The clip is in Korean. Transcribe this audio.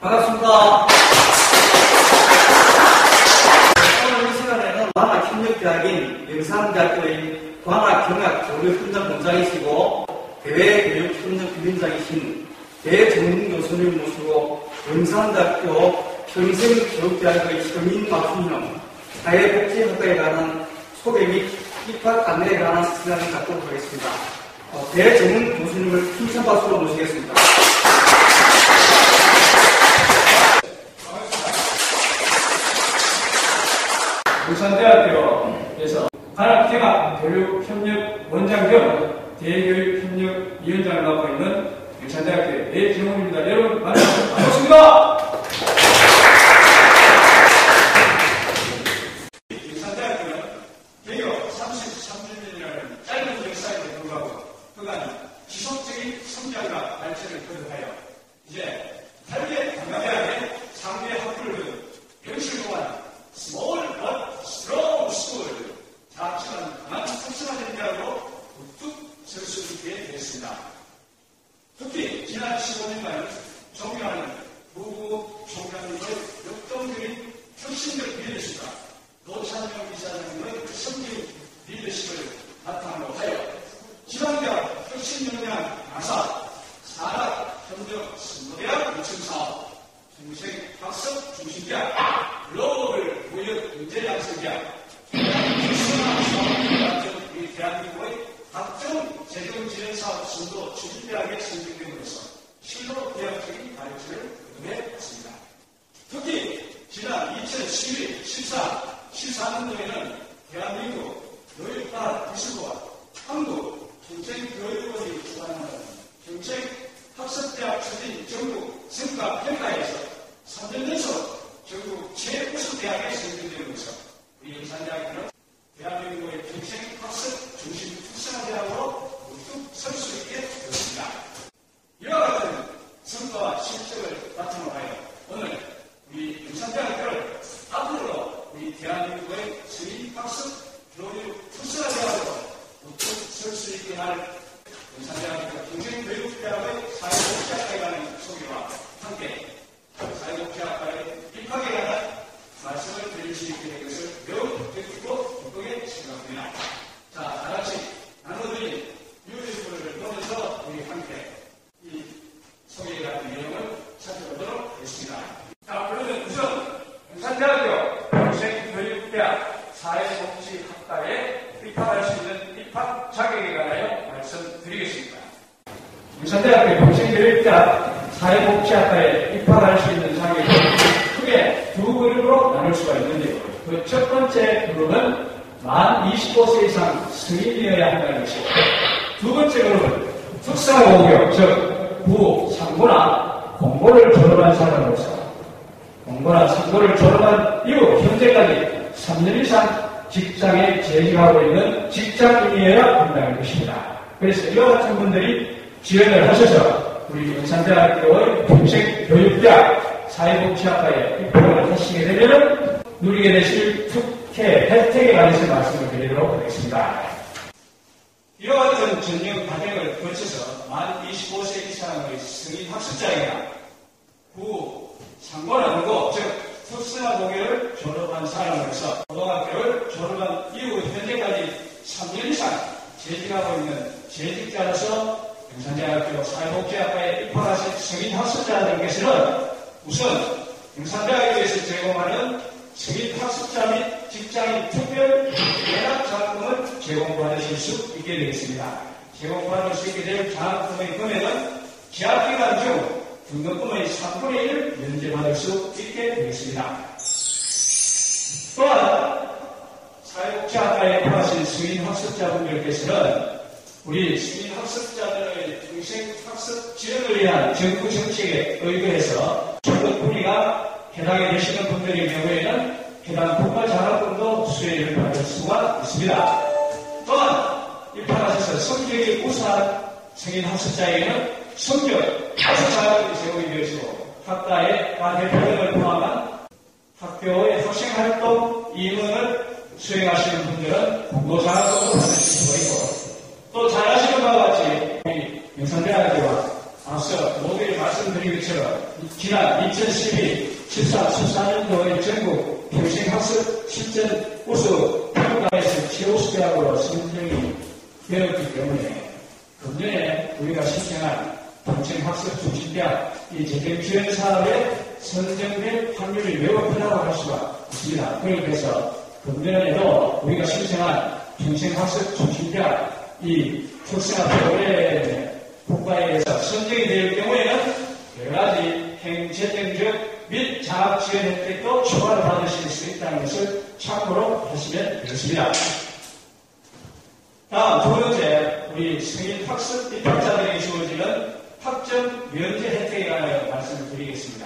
반갑습니다. 오늘 이 시간에는 광학협력대학인 영산대학교의 광학경학교육훈장본장이시고 대외교육협력위원장이신 대정문 교수님 모시고 영산대학교 평생교육대학의 마수형 사회복지학과에 관한 소개 및 입학 안내에 관한 시간을 갖도록 하겠습니다. 어, 대정문 교수님을 힘찬 박수로 모시겠습니다. 부산 대학교 에서 관악대학 교육협력 원장 겸 대교육협력위원장을 맡고 있는 부산대학교의 내정훈입니다. 여러분 반갑습니다. 부산대학교는 개교 33주년이라는 짧은 역사에도 불구하고 그간 지속적인 성장과 발전을 거듭하여 이제 8개 강남대학의 상대 학부를 둔 병실 동안 small but strong school 자치는 강한 특성화된 대학으로 우뚝 설 수 있게 되었습니다. 특히 지난 15년간 존경하는 부부 총장님의 역동적인 혁신적 리더십과 노찬영 이사장님의 성진 리더십을 바탕으로 하여 지방대학 혁신 역량 강사, 산학, 협력, 선도대학 유치사업, 중생 학습 중심대학, 글로벌 무역 경제 양성대학, 대한민국의 각종 재정 지원 사업 선도 추진대학에 선정됨으로써 실로 대학적인 가르침을 거듭해 왔습니다. 특히 지난 2011, 14, 14년도에는 대한민국 교육과학 기술과 한국 경쟁교육원이 주관하는 경쟁 학습대학 추진 전국 성과 평가에서 3년 연속 전국 최우수 대학에 선정되면서 우리 영산대학교는 대한민국의 경쟁 학습 중심 특성화대학으로 우뚝 설 수 있게 되었습니다. 이와 같은 성과와 실적을 바탕으로 하여 오늘 우리 영산대학교를 앞으로 대한민국의 수의학습 교육 특성화대학으로 우뚝 설 수 있게 할 영산대학교 경쟁교육대학의 사회복지학과에 관한 소개와 함께 사회복지학과의 입학에 관한 말씀을 드릴 수 있게 된 것을 매우 기쁘고 기쁘게 생각합니다. 자, 다 같이 나눠드린 유리부를 보면서 우리 함께 이 소개에 관한 내용을 살펴보도록 하겠습니다. 자, 그러면 우선 영산대학교 평생교육대학 사회복지학과에 입학할 수 있는 입학 자격에 관하여 말씀드리겠습니다. 영산대학교 평생교육대학 사회복지학과에 입학할 수 있는 자격은 크게 두 그룹으로 나눌 수가 있는데요. 그 첫 번째 그룹은 만 25세 이상 승인이어야 한다는 것이고 두 번째 그룹은 특사고교, 즉 부, 상고나 공고를 졸업한 사람으로서 공고나 상고를 졸업한 이후 현재까지 3년 이상 직장에 재직하고 있는 직장인이어야 한다는 것입니다. 그래서 이와 같은 분들이 지원을 하셔서 우리 영산대학교의 평생교육대학 사회복지학과에 입학을 하시게 되면 누리게 되실 특혜, 혜택에 관해서 말씀을 드리도록 하겠습니다. 이와 같은 전형 과정을 거쳐서 만 25세 이상의 성인 학습자이나 구, 상고나 공고, 즉 특수나 고교를 졸업한 사람으로서 고등학교를 졸업한 이후 현재까지 3년 이상 재직하고 있는 재직자로서 영산대학교 사회복지학과에 입학하신 성인 학습자들께서는 우선 영산대학교에서 제공하는 성인 학습자 및 직장인 특별 대학 장학금을 제공받으실 수 있게 되겠습니다. 제공받을 수 있게 될 장학금의 금액은 재학기간 중 등록금의 3분의 1을 면제받을 수 있게 되겠습니다. 또한 사회복지학과에 입학하신 수인 학습자분들께서는 우리 수인 학습자들의 평생 학습 지원을 위한 정부 정책에 의거해서 초급 분위가 해당이 되시는 분들의 경우에는 해당 국가 장학금도 수혜를 받을 수가 있습니다. 또한 입학하셔서 성적이 우수한 성인 학습자에게는 성적 다섯 장학금이 제공이 되어지고 학과의 대표 등을 포함한 학교의 학생 활동 임원을 수행하시는 분들은 공로장학금도 받으실 수가 있고 또 잘 아시는 바와 같이 영산대학교와 앞서 말씀 말씀드린 것처럼 지난 2012, 14, 14년도의 전국 평생학습 실전 우수 평가에서 최우수 대학으로 선정이 되었기 때문에 금년에 우리가 신청한 평생학습 중심대학 이 재경 지원 사업에 선정될 확률이 매우 크다고 할 수가 있습니다. 그래서 금년에도 우리가 신청한 평생학습 중심대학 이 특성화 프로그램 국가에서 선정이 될 경우에는 여러 가지 행재정적 및 장학 지원 혜택도 추가로 받으실 수 있다는 것을 참고로 하시면 되겠습니다. 다음 두 번째, 우리 승인 학습 입학자들에게 주어지는 학점 면제 혜택에 관하여 말씀을 드리겠습니다.